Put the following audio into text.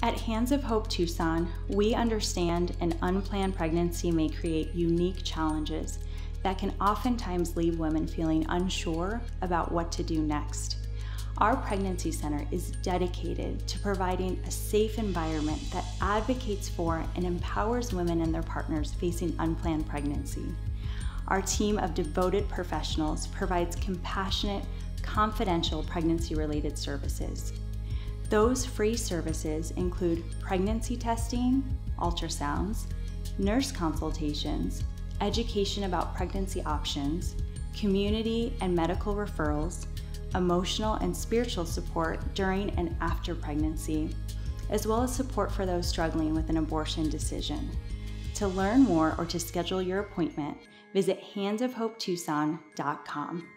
At Hands of Hope Tucson, we understand an unplanned pregnancy may create unique challenges that can oftentimes leave women feeling unsure about what to do next. Our pregnancy center is dedicated to providing a safe environment that advocates for and empowers women and their partners facing unplanned pregnancy. Our team of devoted professionals provides compassionate, confidential pregnancy related services. Those free services include pregnancy testing, ultrasounds, nurse consultations, education about pregnancy options, community and medical referrals, emotional and spiritual support during and after pregnancy, as well as support for those struggling with an abortion decision. To learn more or to schedule your appointment, visit handsofhopetucson.com.